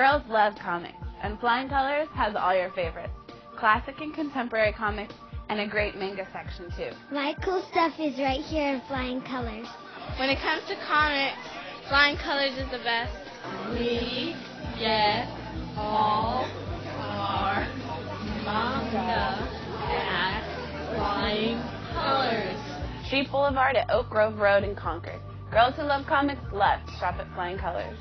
Girls love comics, and Flying Colors has all your favorites. Classic and contemporary comics, and a great manga section too. My cool stuff is right here in Flying Colors. When it comes to comics, Flying Colors is the best. We get all our manga at Flying Colors. Treat Boulevard at Oak Grove Road in Concord. Girls who love comics love to shop at Flying Colors.